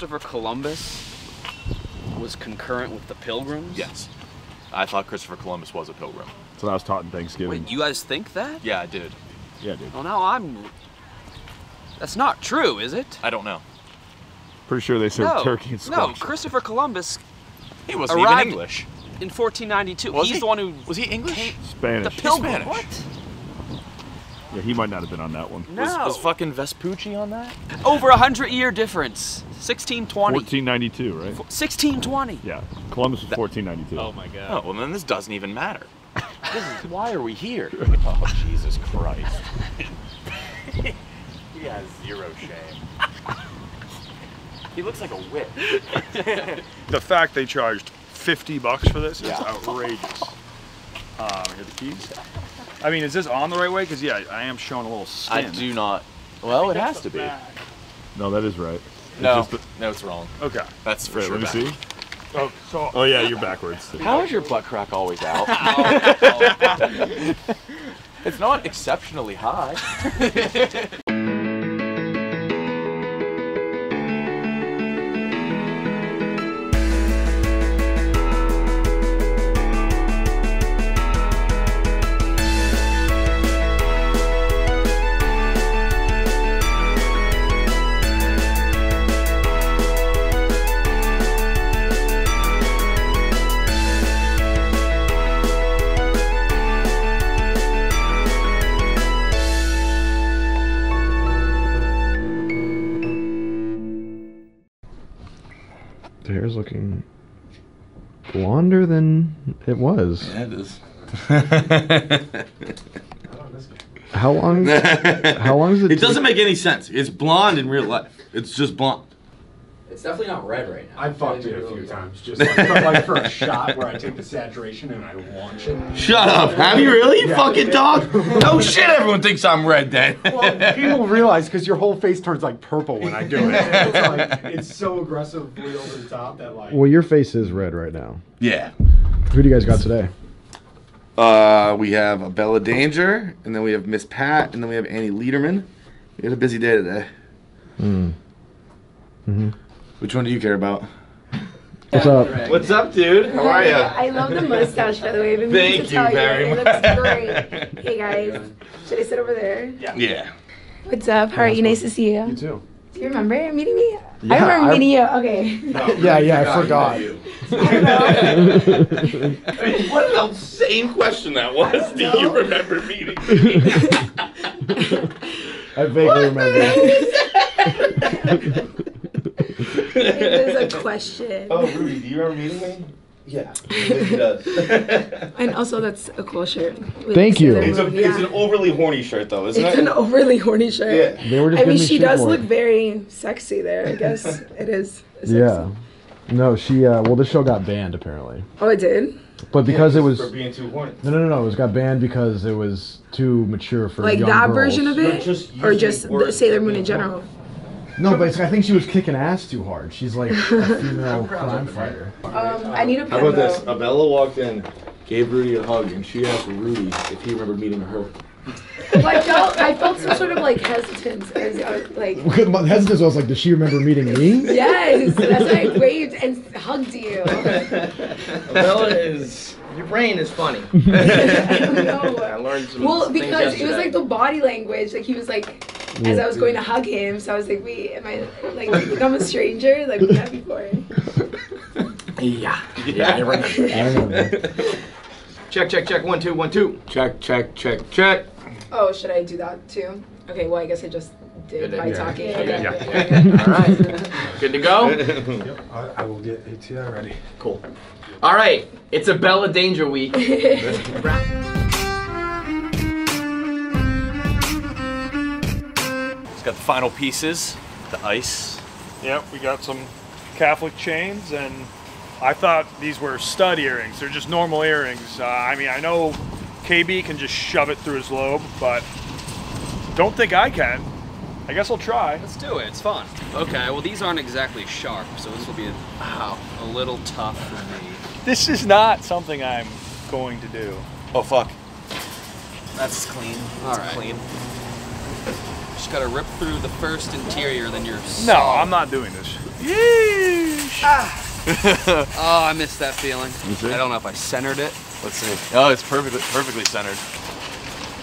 Christopher Columbus was concurrent with the Pilgrims? Yes. I thought Christopher Columbus was a pilgrim. So I was taught in Thanksgiving. Wait, you guys think that? Yeah, I did. Yeah, dude. Well, now I'm. That's not true, is it? I don't know. Pretty sure they served no, turkey and squash. no. Christopher Columbus He wasn't Arrived- even English. in 1492. Was He's he? the one who Was he English? came- Spanish. the Pilgrim. Spanish. What? Yeah, he might not have been on that one. No. Was, was fucking Vespucci on that? Over a hundred year difference. 1620. 1492, right? 1620. Yeah. Columbus was 1492. Oh my god. Oh, well then this doesn't even matter. This is, why are we here? Oh, Jesus Christ. he has zero shame. He looks like a whip. The fact they charged 50 bucks for this is outrageous. Um, here the keys. I mean, is this on the right way? Because, yeah, I am showing a little I do not. Well, it has to be. No, that is right. It's No, just the- no, it's wrong. okay. That's for Wait, sure. let me back. see. Oh, so, oh, yeah, you're backwards. How is your butt crack always out? Oh, oh. it's not exceptionally high. Blonder than it was. Yeah, it is. How long? how long is it? It doesn't make any sense. It's blonde in real life. It's just blonde. It's definitely not red right now. I fucked it a few times, just like, for, like for a shot where I take the saturation and I launch it. Shut up. Have you really, you Yeah. fucking dog? No shit, everyone thinks I'm red then. Well, people realize because your whole face turns like purple when I do it. It's like it's so aggressively over the top that like. Well, your face is red right now. yeah. Who do you guys got today? Uh, we have Abella Danger, and then we have Miss Pat, and then we have Annie Lederman. We had a busy day today. Which one do you care about? What's up? What's up, dude? How are you? I love the mustache, by the way. I've been meaning Thank to you tell very you. much. It looks great. Hey guys, should I sit over there? Yeah. What's up? How are you? Nice to see you. You too. Do you remember meeting me? Yeah, I remember I- meeting you. Okay. Yeah, yeah, I forgot. I mean, what an insane question that was. Do you remember meeting me? I vaguely remember. It was a question. oh, Ruby, do you remember meeting me? Yeah, he does. And also, that's a cool shirt. with Thank you. It's, a, Moon, it's an overly horny shirt, though, isn't It's it? It's an overly horny shirt. Yeah. They were just I mean, she does for look very sexy there. I guess it is. Sexy. Yeah. No, she. Uh, well, this show got banned apparently, Oh, it did. but because it was. for being too horny. No, no, no, no. It was got banned because it was too mature for Like young that girls. version of it, just or just the Sailor Moon in being general. No, but it's, I think she was kicking ass too hard. She's like a female crime fighter. Um, I need a pen How about though. this? Abella walked in, gave Rudy a hug, and she asked Rudy if he remembered meeting her. Well, I felt I felt some sort of like hesitance as I was like. Because my hesitance was like, does she remember meeting me? Yes, that's why I waved and hugged you. Abella is. Your brain is funny. I don't I learned some Well, things because it was like the body language. Like he was like, as I was going to hug him, so I was like, wait, am I like I'm a stranger? Like we met before. Yeah. Yeah. I remember. I remember. check, check, check. One, two, one, two. Check, check, check, check. Oh, should I do that too? Okay, well I guess I just did Good by idea. talking. Okay. Yeah. All right. Good to go? I, I will get ATI ready. Cool. All right. It's Abella Danger week. It's got the final pieces, the ice. Yep, we got some Catholic chains, and I thought these were stud earrings. They're just normal earrings. Uh, I mean, I know KB can just shove it through his lobe, but don't think I can. I guess we'll try. Let's do it. It's fun. Okay. Well, these aren't exactly sharp, so this will be a, a little tough for me. This is not something I'm going to do. Oh fuck. That's clean. That's right. clean. Just gotta rip through the first interior, then you're. No. I'm not doing this. Yeesh. Ah. Oh, I missed that feeling. see? I don't know if I centered it. Let's see. Oh, it's perfectly perfectly centered.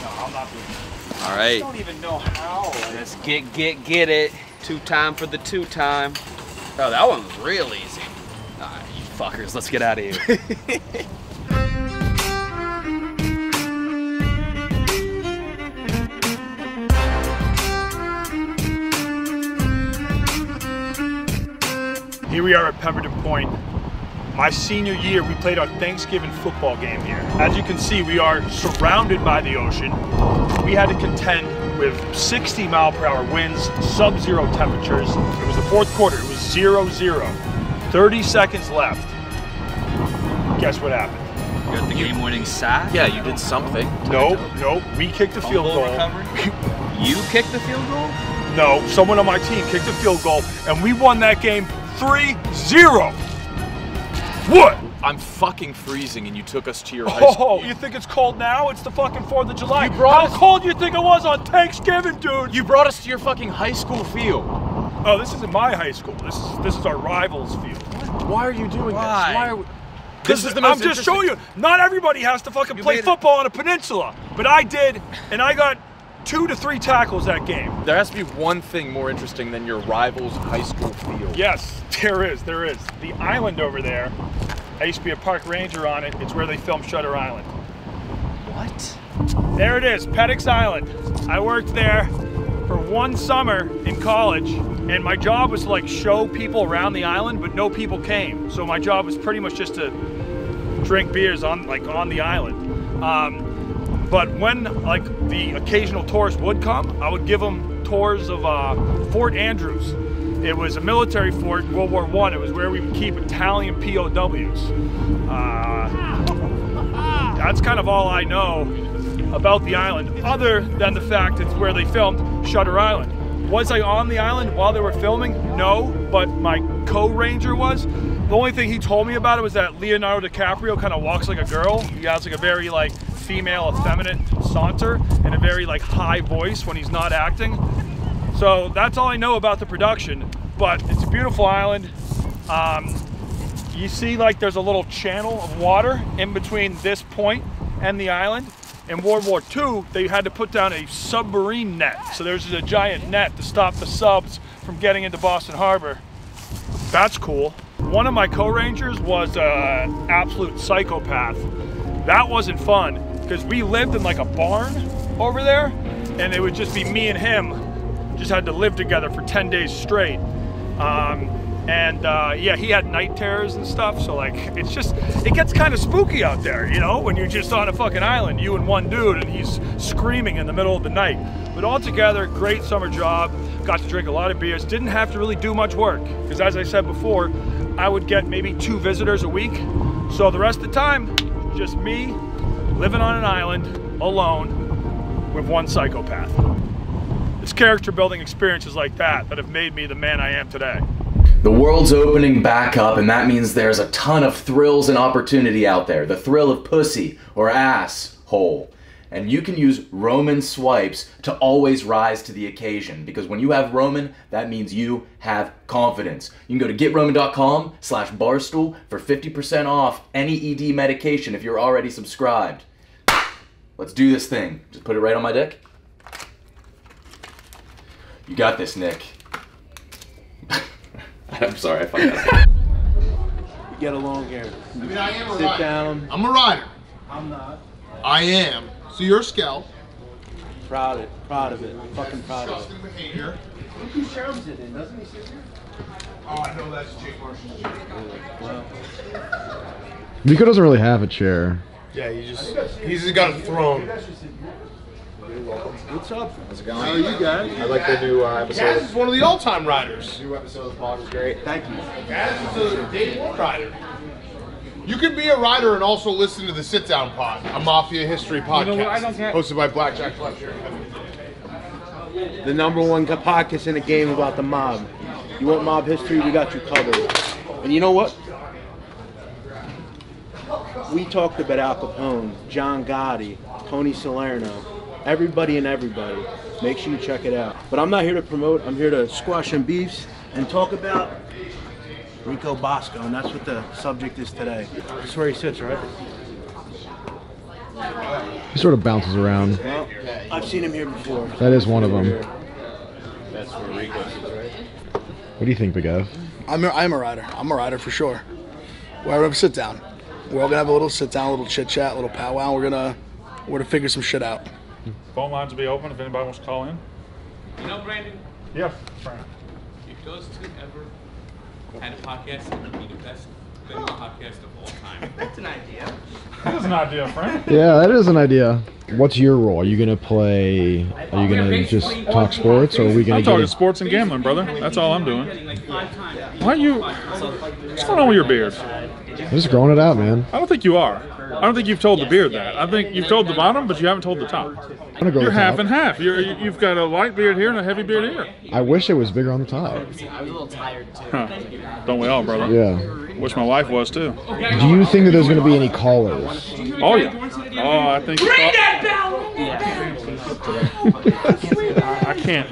No, I'm not doing this. All I don't even know how. let's get get get it. Two time for the two time. Oh, that one was real easy. All right, you fuckers, let's get out of here. Here we are at Pemberton Point. My senior year, we played our Thanksgiving football game here. As you can see, we are surrounded by the ocean. We had to contend with 60 mile per hour winds, sub-zero temperatures. It was the fourth quarter. It was 0-0. 30 seconds left. Guess what happened? You got the game-winning sack. Yeah, you did something. Nope, nope. We kicked the field goal. recovery? You kicked the field goal? No, someone on my team kicked the field goal, and we won that game 3-0. What? I'm fucking freezing, and you took us to your high oh, school. Oh, you think it's cold now? It's the fucking 4th of July. You brought How us- cold you think it was on Thanksgiving, dude? You brought us to your fucking high school field. Oh, this isn't my high school. This is this is our rivals' field. Why are you doing Why? this? Why are we... This is the I'm just showing you. Not everybody has to fucking play made it- football on a peninsula, but I did, and I got two to three tackles that game. There has to be one thing more interesting than your rival's high school field. Yes, there is, there is. The island over there. I used to be a park ranger on it. It's where they filmed Shutter Island. What? There it is, Peddocks Island. I worked there for one summer in college, and my job was to like show people around the island, but no people came. So my job was pretty much just to drink beers on like on the island. Um, but when like the occasional tourist would come, I would give them tours of uh, Fort Andrews. It was a military fort in World War One. It was where we would keep Italian POWs. Uh, that's kind of all I know about the island, other than the fact it's where they filmed Shutter Island. Was I on the island while they were filming? No, but my co-ranger was. The only thing he told me about it was that Leonardo DiCaprio kind of walks like a girl. He has like a very like female, effeminate saunter and a very like high voice when he's not acting. So that's all I know about the production. But it's a beautiful island. Um, you see like there's a little channel of water in between this point and the island. In World War II, they had to put down a submarine net. So there's a giant net to stop the subs from getting into Boston Harbor. That's cool. One of my co-rangers was an absolute psychopath. That wasn't fun because we lived in like a barn over there and it would just be me and him just had to live together for 10 days straight. Um, and uh, yeah, he had night terrors and stuff. So like, it's just, it gets kind of spooky out there, you know, when you're just on a fucking island, you and one dude, and he's screaming in the middle of the night. But altogether, great summer job. Got to drink a lot of beers. Didn't have to really do much work because, as I said before, I would get maybe two visitors a week. So the rest of the time, just me living on an island alone with one psychopath. It's character building experiences like that that have made me the man I am today. The world's opening back up, and that means there's a ton of thrills and opportunity out there. The thrill of pussy or ass hole. And you can use Roman swipes to always rise to the occasion. Because when you have Roman, that means you have confidence. You can go to getroman.com slash barstool for 50% off any ED medication if you're already subscribed. Let's do this thing. Just put it right on my dick. You got this, Nick. I'm sorry, I fucked up. Get along here. I mean, I am a Sit rider. down. I'm a rider. I'm not. I am. So you're a scout. Proud of it. Proud of it. Fucking proud of it. Disgusting behavior. Look who Sherm's it in, doesn't he sit here? Oh, I know that's Jake Marshall. Well, Miko doesn't really have a chair. Yeah, he just he's just got a throne. What's up? How's it going? How are you guys? I like the new uh, episode. Gaz is one of the all-time riders. New episode of the pod was great. Thank you. Gaz is a day one rider. You can be a rider and also listen to the Sit Down Pod, a mafia history podcast, know what? I don't get- hosted by Blackjack Fletcher. The number one co- podcast in the game about the mob. You want mob history? We got you covered. And you know what? We talked about Al Capone, John Gotti, Tony Salerno, everybody and everybody. Make sure you check it out. But I'm not here to promote. I'm here to squash some beefs and talk about Rico Bosco, and that's what the subject is today. That's where he sits, right? He sort of bounces around. Well, I've seen him here before. That is one of them. That's where Rico sits, right? What do you think, Big Ev? I'm a, I'm a rider. I'm a rider for sure. We're gonna sit down. We're all gonna have a little sit down, a little chit chat, a little powwow. We're gonna we're gonna figure some shit out. Phone lines will be open if anybody wants to call in. You know, Brandon, Yeah, Frank. if those two ever had a podcast, it would be the best film podcast of all time. That's an idea. That's an idea, Frank. Yeah, that is an idea. What's your role? Are you gonna play? Are you gonna just talk sports, or are we gonna I'm get? talking in- sports and gambling, brother. That's all I'm doing. Why are you? What's going on with your beard? I'm just growing it out, man. I don't think you are. I don't think you've told the beard that. I think you've told the bottom, but you haven't told the top. I'm gonna grow You're the half top. and half. You're, you- you've got a light beard here and a heavy beard here. I wish it was bigger on the top. I was a little tired too. Huh. Don't we all, brother? Yeah. Wish my wife was too. Do you think that there's gonna be any callers? Oh yeah. Oh, I think. Ring that bell! I can't.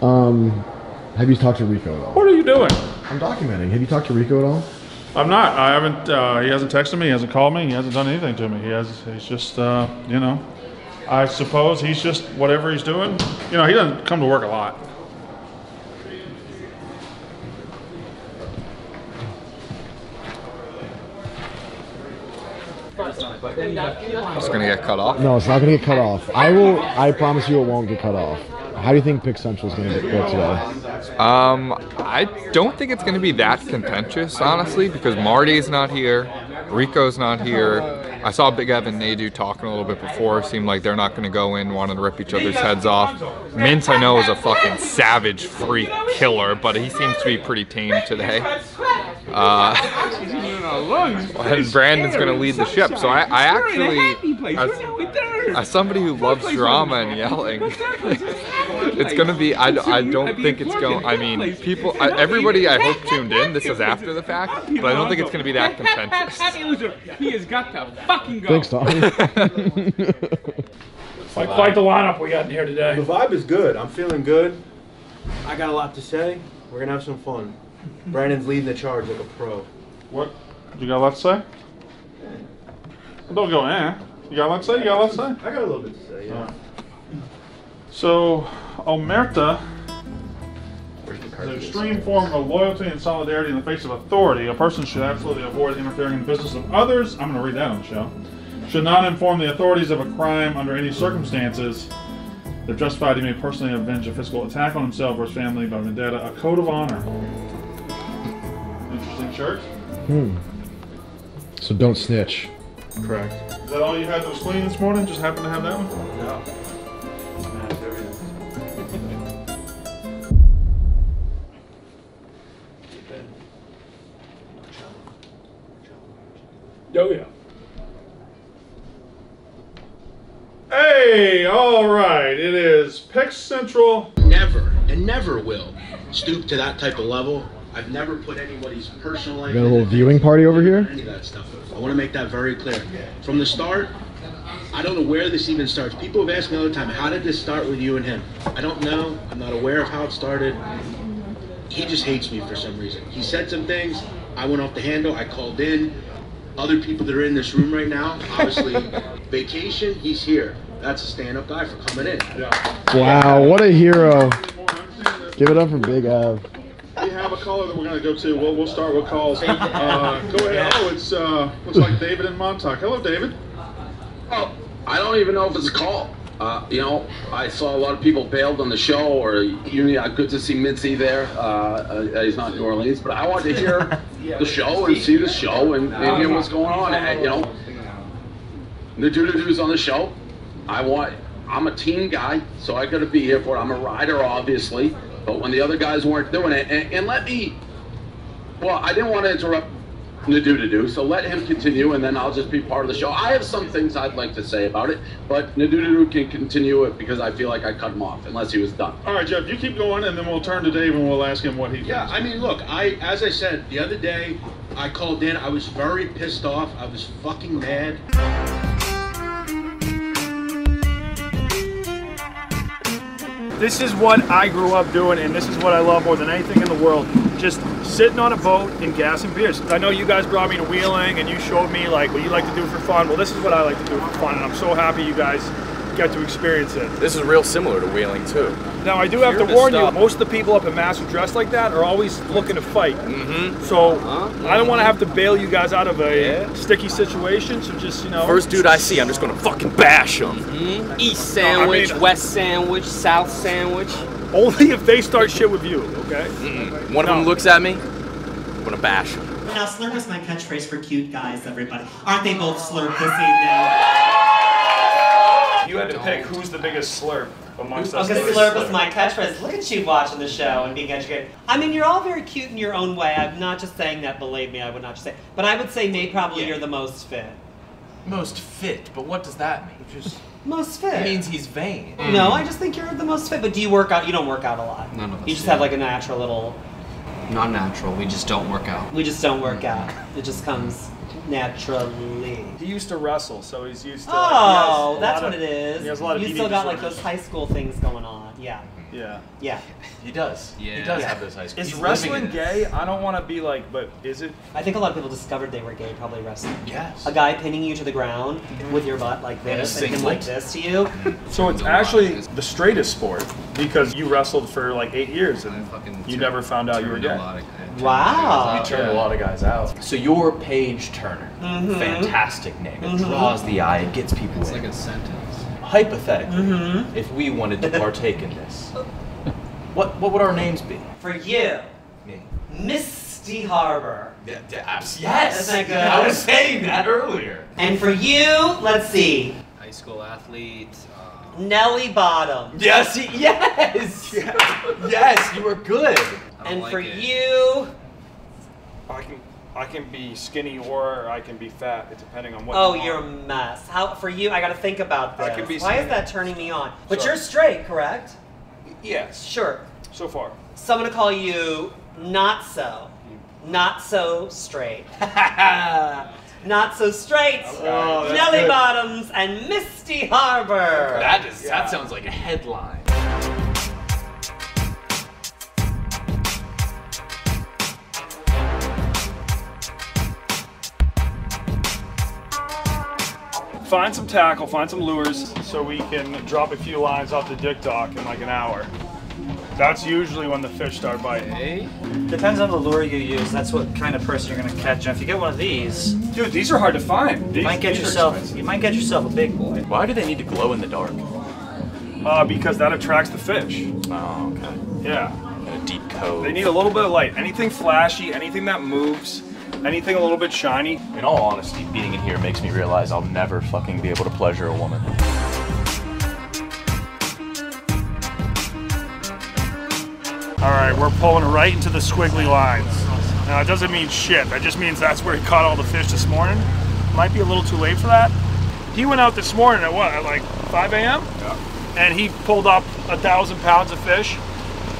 Um, have you talked to Rico at all? What are you doing? I'm documenting. Have you talked to Rico at all? I'm not. I haven't. Uh, he hasn't texted me. He hasn't called me. He hasn't done anything to me. He has. He's just. Uh, you know. I suppose he's just whatever he's doing. You know, he doesn't come to work a lot. It's gonna get cut off. No, it's not gonna get cut off. I will. I promise you, it won't get cut off. How do you think Pick Central is gonna get go today? Um, I don't think it's gonna be that contentious, honestly, because Marty's not here, Rico's not here. I saw Big Ev and Nadu talking a little bit before. Seemed like they're not gonna go in wanting to rip each other's heads off. Mint, I know, is a fucking savage freak killer, but he seems to be pretty tame today. Uh, and Brandon's gonna lead the ship, so I, I actually, as, as somebody who loves drama and yelling, it's gonna be. I, I don't think it's going. I mean, people, I, everybody I hope tuned in. This is after the fact, but I don't think it's gonna be that contentious. He has got to fucking go. Thanks, Tom. Like quite the lineup we got in here today. The vibe is good. I'm feeling good. I got a lot to say. We're gonna have some fun. Brandon's leading the charge like a pro. What? You got a lot to say? Don't go eh. You got a lot to say? You got a lot to say? I got a little bit to say. Yeah. So, Omerta is an extreme form of loyalty and solidarity in the face of authority. A person should absolutely avoid interfering in the business of others. I'm going to read that on the show. Should not inform the authorities of a crime under any circumstances. If justified, he may personally avenge a physical attack on himself or his family by vendetta. A code of honor. Interesting shirt. Hmm. So don't snitch. Correct. Is that all you had to explain this morning? Just happened to have that one? No. Oh yeah. Hey, all right. It is Pick Central. Never and never will stoop to that type of level. I've never put anybody's personal life We got a little viewing party over here. any of that stuff. I want to make that very clear. From the start, I don't know where this even starts. People have asked me all the time, how did this start with you and him? I don't know. I'm not aware of how it started. He just hates me for some reason. He said some things. I went off the handle. I called in. Other people that are in this room right now, obviously, vacation, he's here. That's a stand-up guy for coming in. Wow, what a hero! Give it up for Big Ev. We have a caller that we're going to go to. We'll, we'll start with calls. Uh, go ahead. Oh, it's uh, looks like David in Montauk. Hello, David. Oh, I don't even know if it's a call. Uh, you know, I saw a lot of people bailed on the show, or you know, good to see Mitzi there. Uh, uh, he's not in New Orleans, but I wanted to hear the show and see the show and, and hear what's going on. And, you know, the doo doo's on the show. I want. I'm a team guy, so I got to be here for it. I'm a rider, obviously, but when the other guys weren't doing it, and, and let me. Well, I didn't want to interrupt Nadu to do. So let him continue, and then I'll just be part of the show. I have some things I'd like to say about it, but Nadu to do can continue it because I feel like I cut him off unless he was done. All right, Jeff, you keep going, and then we'll turn to Dave and we'll ask him what he Yeah, thinks. I mean, look, I as I said the other day, I called in. I was very pissed off. I was fucking mad. This is what I grew up doing, and this is what I love more than anything in the world. Just sitting on a boat and gassing beers. I know you guys brought me to wheeling, and you showed me like what you like to do for fun. Well, this is what I like to do for fun, and I'm so happy you guys get to experience it. This is real similar to wheeling too. Now, I do have Here to to warn stop. you, most of the people up in Mass who dress like that are always looking to fight. Mm-hmm. So I don't want to have to bail you guys out of a sticky situation. So just you know, First dude I see, I'm just gonna fucking bash him. Mm-hmm. East sandwich, I mean- west sandwich, south sandwich. only if they start shit with you. Okay. One of them looks at me, I'm gonna bash him. Now, slurp is my catchphrase for cute guys, everybody. Aren't they both slurp this evening? You had to pick who's the biggest slurp amongst us. Okay, slurp is my catchphrase. Look at you watching the show and being educated. I mean, you're all very cute in your own way. I'm not just saying that, believe me, I would not just say. But I would say, Nate, probably you're the most fit. Most fit, but what does that mean? Just Most fit. it means he's vain. Mm. No, I just think you're the most fit. But do you work out? You don't work out a lot. None of us You just do. have like a natural little. Not natural. We just don't work out. We just don't work out. It just comes naturally. He used to wrestle, so he's used to. Oh, like, he oh, that's what of- it is. He has a lot of you still got like those high school things going on. Yeah. Yeah. Yeah. He does. Yeah. He does Yeah. have those high school. Is he's living wrestling in it. gay? I don't want to be like, but is it? I think a lot of people discovered they were gay probably wrestling. Yes. A guy pinning you to the ground with your butt like a this and him like singlet. this to you. So it's actually the straightest sport because you wrestled for like eight years and you never found out you were gay. Wow. You turned a lot of guys out. So you're Paige Turner. Mhm. Fantastic name. It Mhm. draws the eye. It gets people It's in. like a sentence. Hypothetically, Mhm. if we wanted to partake in this, what what would our names be? For you, Me. Misty Harbor. Yeah, yes. Isn't that good? I was saying that earlier. And for you, let's see, High school athlete. Uh, Nelly Bottom. Yes. Yes. yes. You were good. And like for it. you, I can I can be skinny or I can be fat, depending on what. oh, you you're a mess. How for you? I got to think about this. I can be Why is that turning me on? But Sorry. you're straight, correct? Yes. Sure. So far. So I'm gonna call you not so, not so straight. not so straight. Oh, that's Nelly good. Bottoms and Misty Harbor. That is. Yeah. That sounds like a headline. Find some tackle, find some lures, so we can drop a few lines off the dick dock in like an hour. That's usually when the fish start biting. Depends on the lure you use. That's what kind of person you're gonna catch. And if you get one of these, Dude, these are hard to find. you might get these yourself you might get yourself a big boy. Why do they need to glow in the dark? Uh, because that attracts the fish. Oh, okay. Yeah. In a deep cove. They need a little bit of light. Anything flashy, anything that moves, anything a little bit shiny. In all honesty, being in here makes me realize I'll never fucking be able to pleasure a woman. We're pulling right into the squiggly lines. Now, it doesn't mean shit. That just means that's where he caught all the fish this morning. Might be a little too late for that. He went out this morning at what, at like 5 a.m.? Yeah. And he pulled up a thousand pounds of fish.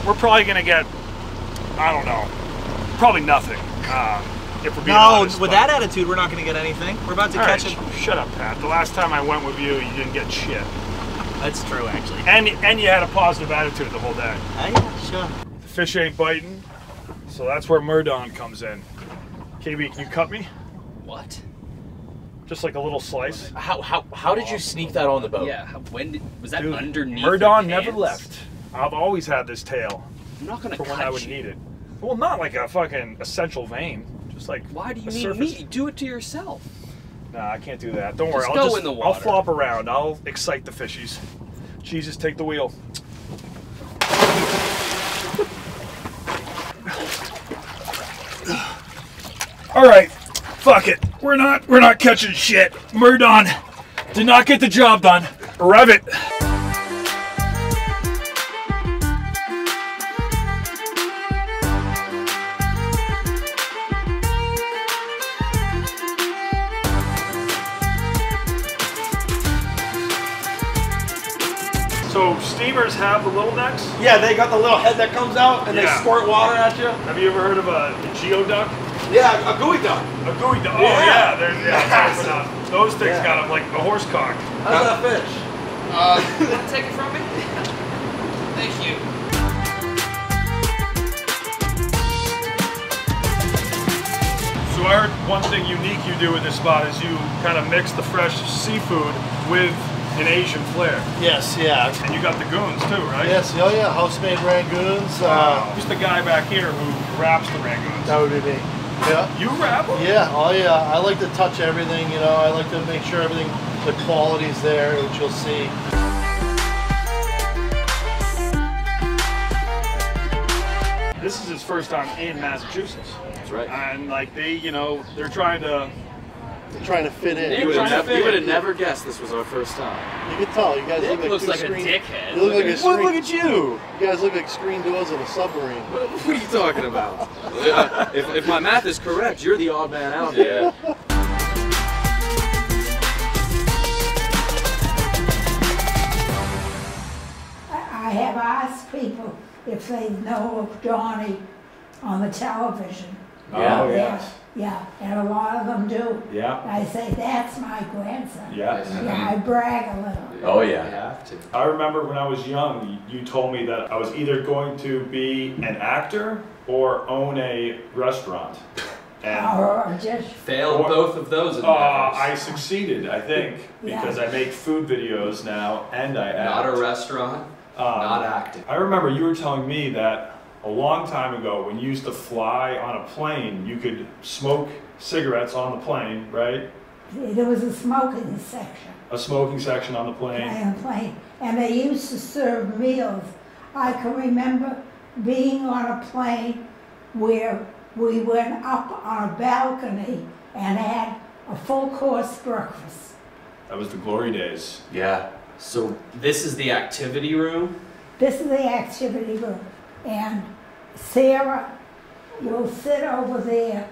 We're probably gonna get, I don't know, probably nothing. Um, if we're being No, honest, with that attitude, we're not gonna get anything. We're about to All right, catch it. sh- Shut up, Pat. The last time I went with you, you didn't get shit. That's true, actually. And and you had a positive attitude the whole day. Uh, yeah, sure. The fish ain't biting, so that's where Murdon comes in. KB, can you cut me? What? Just like a little slice. How how how did you sneak that on the boat? Yeah. how- When did, was that Dude, underneath? Murdon your never pants? left. I've always had this tail I'm not gonna for when I would you. need it. Well, not like a fucking essential vein. Just like Why do you a need surface. me? Do it to yourself. Nah, I can't do that. Don't worry. Just I'll go just in the I'll water. flop around. I'll excite the fishies. Jesus, take the wheel. All right, fuck it. We're not we're not catching shit. Murdon did not get the job done. Rev it. So steamers have the little necks? Yeah, they got the little head that comes out and yeah. they squirt water at you. Have you ever heard of a geoduck? Yeah, a gooey duck. A gooey duck. Oh Yeah. yeah, they're, yeah that's those things Yeah. got them like a horse cock. How's that fish? Uh, take it from me. Thank you. So I heard one thing unique you do with this spot is you kind of mix the fresh seafood with an Asian flair. Yes, yeah. And you got the goons too, right? Yes, oh yeah, house-made rangoons. Uh, Who's the guy back here who wraps the rangoons? that would be me. Yeah. You wrap them? Yeah, oh yeah. I like to touch everything, you know. I like to make sure everything, the quality's there, which you'll see. This is his first time in Massachusetts. That's right. And like they, you know, they're trying to They're trying to fit in. You would have never, you would have never guessed this was our first time. You can tell. You guys Nick look like looks two like a dickhead. You look like a Look- screen, look at you. You guys look like screen doors of a submarine. What are you talking about? Uh, if, if my math is correct, you're the odd man out here. I have asked people if they know of Donnie on the television. Yeah. Oh, Yeah, yes. Yeah, and a lot of them do. Yeah. I say, that's my grandson. Yes. Yeah, I brag a little. Oh yeah. I remember when I was young, you told me that I was either going to be an actor or own a restaurant. And Or just, Failed both of those Uh, endeavors. I succeeded, I think, Yeah. because I make food videos now and I act. Not a restaurant, Um, not acting. I remember you were telling me that a long time ago, when you used to fly on a plane, you could smoke cigarettes on the plane, right? there was a smoking section A smoking section on the plane. on the plane, and they used to serve meals. I can remember being on a plane where we went up on a balcony and had a full course breakfast. That was the glory days. Yeah. So this is the activity room. This is the activity room, and Sarah you'll sit over there,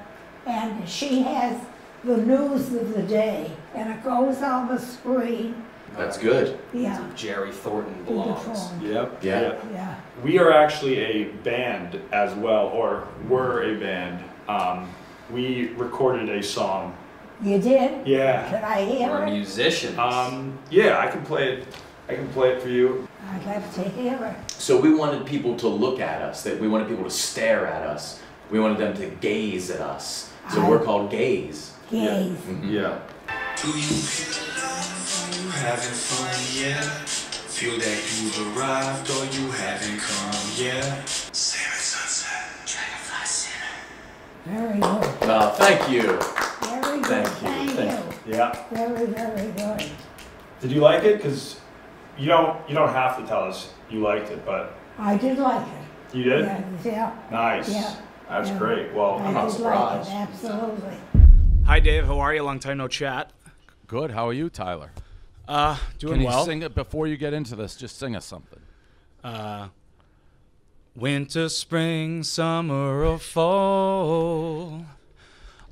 and she has the news of the day, and it goes on the screen. That's good. Yeah, Jerry Thornton through belongs. Yep. Yeah. yep. Yeah. We are actually a band as well, or were a band. Um, we recorded a song. You did? Yeah. Could I hear We're it? musicians. Um, yeah, I can play it. I can play it for you. I'd love to hear it. So we wanted people to look at us. That we wanted people to stare at us. We wanted them to gaze at us. So I- we're called gaze. Gaze. Mhm. Yeah. Do you feel alive? Having fun, yeah. Feel that you've arrived or you haven't come, yeah. Salmon sunset, dragonfly center. Very good. Uh, thank you. Very good. Thank you. Thank Thank you. Yeah. Very, very good. Did you like it? Because you don't. You don't have to tell us you liked it, but I did like it. you did. Yeah, yeah. Nice. Yeah. That's Yeah. great. Well, I I'm not did like it, surprised. absolutely. Hi, Dave. How are you? Long time no chat. Good. How are you, Tyler? Uh, doing Can you well. sing it before you get into this? Just sing us something. Uh, winter, spring, summer, or fall.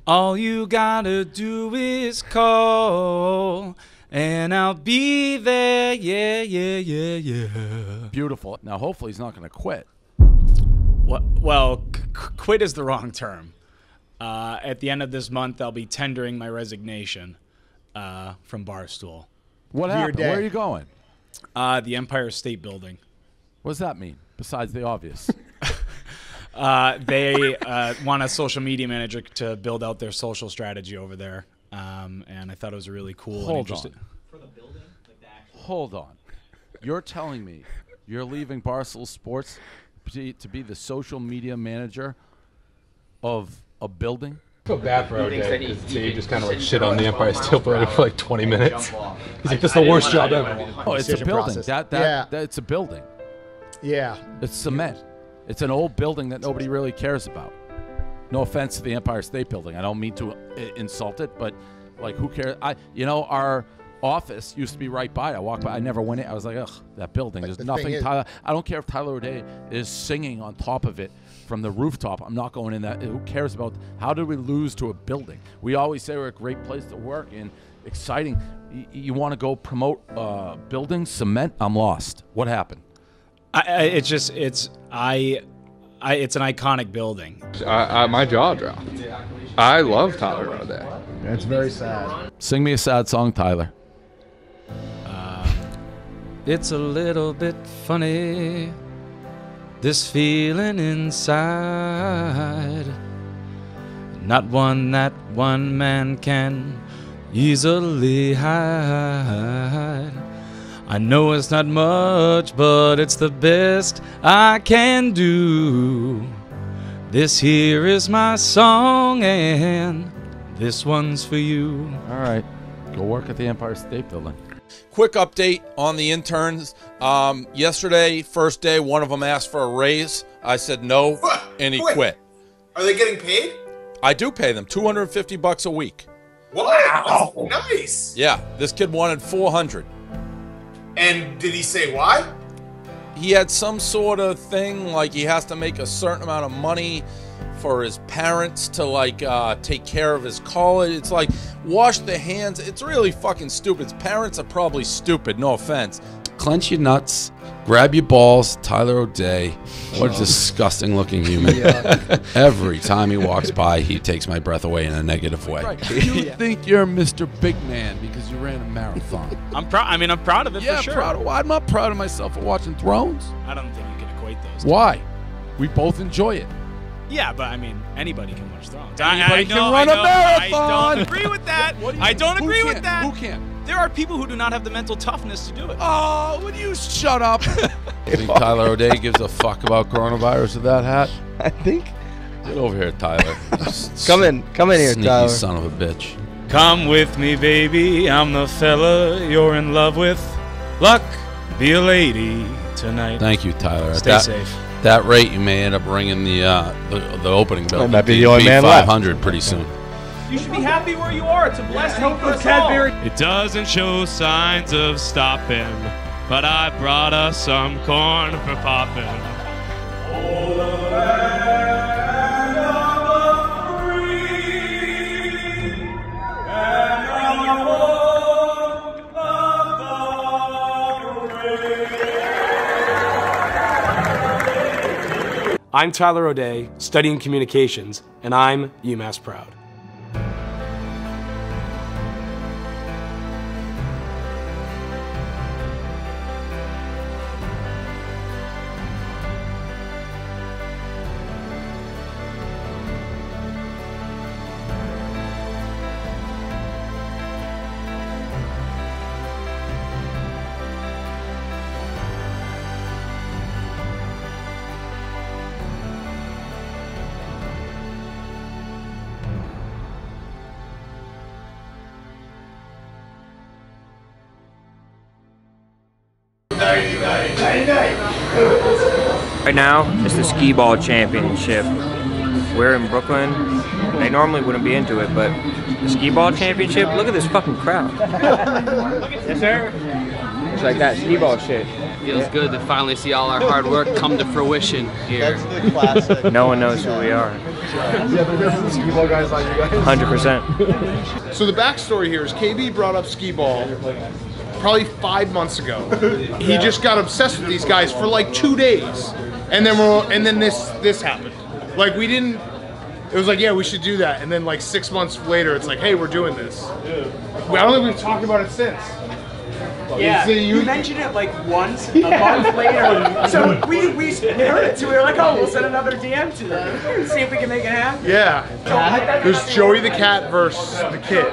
All you gotta do is call, and I'll be there. Yeah, yeah, yeah, yeah. Beautiful. Now, hopefully, he's not going to quit. What, well, c- c- quit is the wrong term. Uh, at the end of this month, I'll be tendering my resignation uh, from Barstool. What happened? Where are you going? Uh, the Empire State Building. What does that mean? Besides the obvious. Uh, they uh, want a social media manager to build out their social strategy over there, um, and I thought it was a really cool. and Hold interesting- on. Hold on. You're telling me you're leaving Barstool Sports to to be the social media manager of a building? feel bad for He OJ thinks he- because he Dave just kind of like shit on the Empire it Steel Building for like 20 minutes. He's like, "This is the worst job ever." Oh, it's a building. process. That, that, Yeah. that it's a building. Yeah. It's cement. It's an old building that nobody really cares about. No offense to the Empire State Building. I don't mean to uh, insult it, but like, who cares? I, you know, our office used to be right by. I walked by. I never went in. I was like, ugh, that building. There's the nothing. is- Tyler, I don't care if Tyler O'Day is singing on top of it from the rooftop. I'm not going in that. Who cares about how did we lose to a building? We always say we're a great place to work and exciting. Y- you want to go promote uh, buildings, cement? I'm lost. What happened? I, I, it's just it's I, I it's an iconic building. I, I, my jaw dropped. I love Tyler O'Day. It's very sad. Sing me a sad song, Tyler. Uh, it's a little bit funny, this feeling inside. Not one that one man can easily hide. I know it's not much, but it's the best I can do. This here is my song, and this one's for you. All right. Go work at the Empire State Building. Quick update on the interns. Um, yesterday, first day, one of them asked for a raise. I said no, and he Wait. quit. Are they getting paid? I do pay them 250 bucks a week. Wow. Nice. Yeah, this kid wanted 400. And did he say why? He had some sort of thing like he has to make a certain amount of money for his parents to like uh, take care of his college. It's like wash the hands. It's really fucking stupid. His parents are probably stupid. No offense. Clench your nuts, grab your balls, Tyler O'Day. What a disgusting looking human. Yeah. Every time he walks by, he takes my breath away in a negative way. You think you're Mr. Big Man because you ran a marathon. I'm proud. I mean, I'm proud of it yeah, for sure. proud of, I'm not proud of myself for watching Thrones. I don't think you can equate those. Why? We both enjoy it. Yeah, but I mean, anybody can watch Thrones. Anybody I, I can know, run I a know, marathon. I don't agree with that. What do you- I don't who agree with can't? that. Who can't? There are people who do not have the mental toughness to do it. Oh, would you shut up? think Tyler O'Day gives a fuck about coronavirus with that hat? I think. Get over here, Tyler. Come in- come in here, Sneaky Tyler. son of a bitch. Come with me, baby. I'm the fella you're in love with. Luck, be a lady tonight. Thank you, Tyler. At Stay that, safe. That rate, you may end up ringing the uh, the, the opening bill. might be the only man left. 500 pretty soon. You should be happy where you are. It's a blessing for us all. It doesn't show signs of stopping, but I brought us some corn for popping. I'm Tyler O'Day, studying communications, and I'm UMass proud. Right now, it's the Skee ball championship. We're in Brooklyn. I normally wouldn't be into it, but the skee ball championship. Look at this fucking crowd. Yes, sir. It's like that Skee ball shit. Feels good to finally see all our hard work come to fruition here. That's the classic. No one knows who we are. Yeah, but there's some ball guys like you guys. Hundred percent. So the backstory here is KB brought up skee ball probably five months ago. He just got obsessed with these guys for like two days, and then we're and then this this happened. Like we didn't. It was like yeah we should do that, and then like six months later it's like hey we're doing this. Yeah. I don't think we've talked about it since. Yeah, See, you, you- mentioned it like once a Yeah. month later. So we, we heard it too. We were like, oh, we'll send another DM to them. See if we can make it happen. Yeah. There's Joey the cat versus the kid.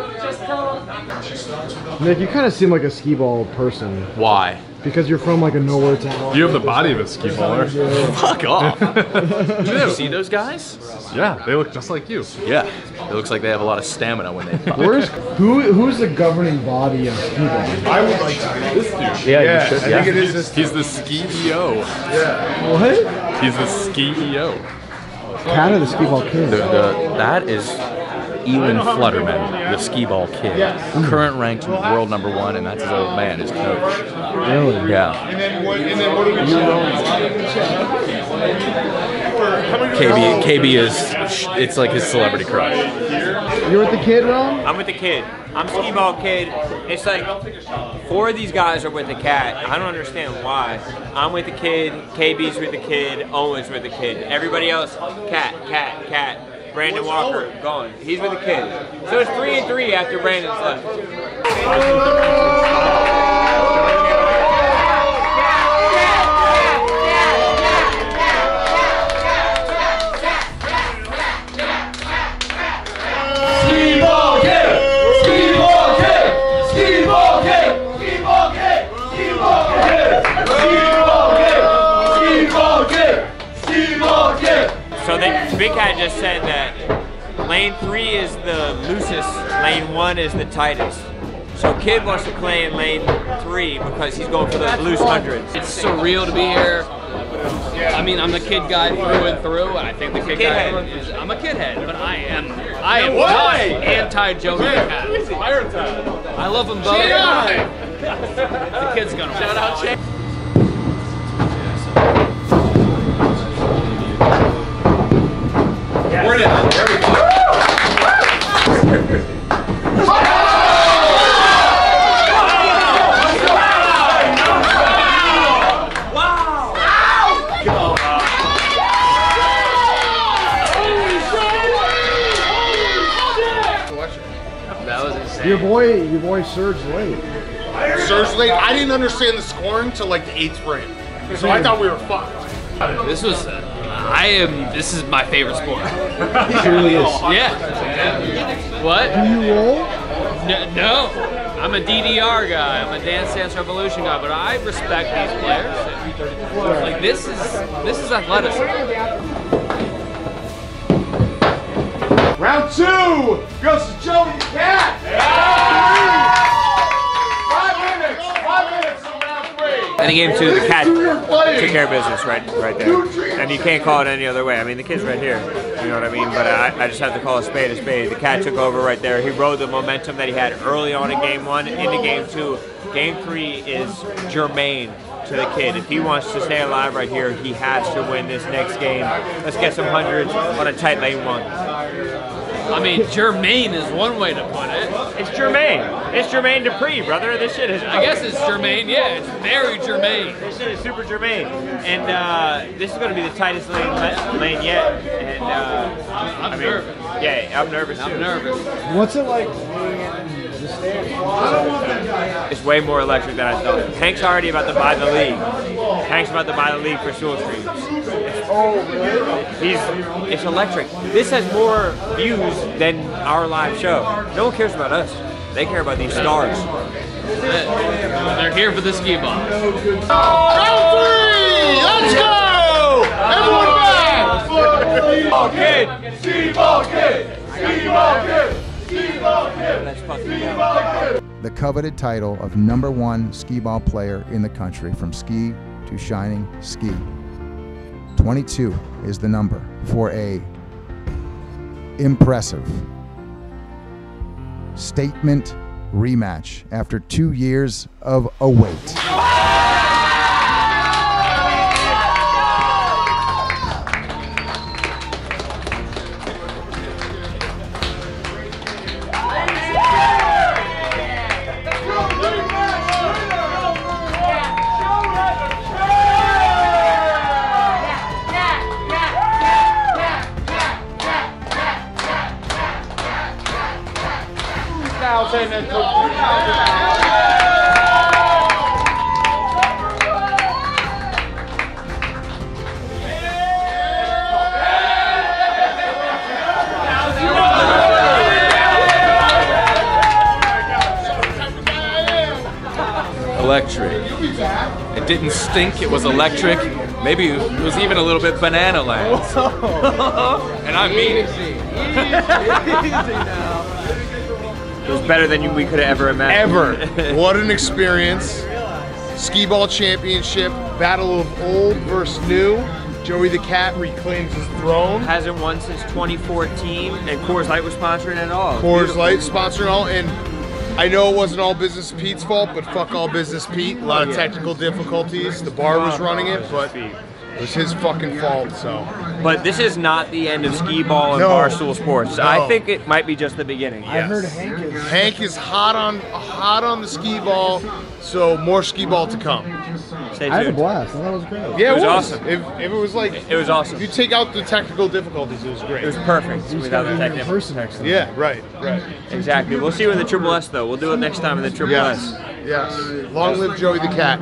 Nick, you kind of seem like a skee ball person. Why? Because you're from like a nowhere town. You have the body of a skee baller. Fuck off. Did you see those guys? Yeah, they look just like you. Yeah. It looks like they have a lot of stamina when they fight. Where's who? Who's the governing body of skee ball? I would like to be This dude. Yeah, you Yeah, should, I yeah. think it is this He's the ski EO. Yeah. What? He's the CEO. Cat of the skee ball king. The, the, that is Elon Flutterman, the skee ball kid, Yes. current ranked world number one, and that's his old man, his coach. Really? Yeah. And then what? And then what do we KB KB is it's like his celebrity crush. You're with the kid, Ron? I'm with the kid. I'm skee ball kid. It's like four of these guys are with the cat. I don't understand why. I'm with the kid. KB's with the kid. Owen's with the kid. Everybody else, cat, cat, cat. Brandon Walker gone. He's with the kids. So it's three and three after Brandon's left. Oh! Big Cat just said that lane three is the loosest, lane one is the tightest. So Kid wants to play in lane three because he's going for those loose hundreds. It's surreal to be here. I mean, I'm the kid guy through and through, and I think the kid, Kid guy head. is. I'm a kid head, but I am. I am No not anti Joe Cat. I love them both. The kid's gonna. Shout out, Jay. We're in. There we go. That was insane. Your boy, your boy Serge late. Serge late. I didn't understand the scoring till like the eighth frame, so I thought we were fucked. This was. Uh, I am. This is my favorite sport. It really is. Oh, yeah. What? Do you roll? No, no. I'm a DDR guy. I'm a Dance Dance Revolution guy, but I respect these players. Like this is this is athleticism. Round two goes to Joey the Cat. Five minutes. Five minutes on round three. And in game two, the cat took care of business right, right there. And you can't call it any other way. I mean, the kid's right here. You know what I mean? But I, I just have to call a spade a spade. The cat took over right there. He rode the momentum that he had early on in game one into game two. Game three is germane to the kid. If he wants to stay alive right here, he has to win this next game. Let's get some hundreds on a tight lane one. I mean, germane is one way to put it. It's germane. It's Jermaine Dupri, brother. This shit is. I guess it's germane. Yeah, it's very germane. This shit is super germane, and uh, this is going to be the tightest lane, lane yet. And uh, I'm, I mean, nervous. Yeah, I'm nervous too. I'm nervous. What's it like It's way more electric than I thought. Hank's already about to buy the league. Hank's about to buy the league for Stool Streams. Oh. He's it's electric. This has more views than our live show. No one cares about us. They care about these stars. They're here for the skee ball. Round three. Let's go. Everyone back. Skee ball kid. Skee ball kid. Skee ball kid. Skee ball kid. The coveted title of number one skee ball player in the country from ski to shining ski. 22 is the number for a impressive statement rematch after two years of await. Electric. It didn't stink, it was electric. Maybe it was even a little bit banana land. and I mean it. It was better than we could have ever imagined. Ever. what an experience. Skee ball championship, battle of old versus new. Joey the Cat reclaims his throne. Hasn't won since 2014, and Coors Light was sponsoring it all. Coors Beautiful. Light sponsoring all, and I know it wasn't all business Pete's fault, but fuck all business Pete. A lot of Yeah. technical difficulties. The bar was running it, but it was his fucking fault. So. But this is not the end of skee ball and No. barstool sports. I No. think it might be just the beginning. I heard Hank is Hank is hot on hot on the skee ball, so more skee ball to come. Stay I had a blast. I thought it was great. Yeah, It was was awesome. If, if it was like it was awesome. If you take out the technical difficulties, it was great. It was perfect without the technical. Yeah, right, right. Exactly. We'll see you in the Triple S though. We'll do it next time in the Triple Yes, S. yes. Long live Joey the Cat.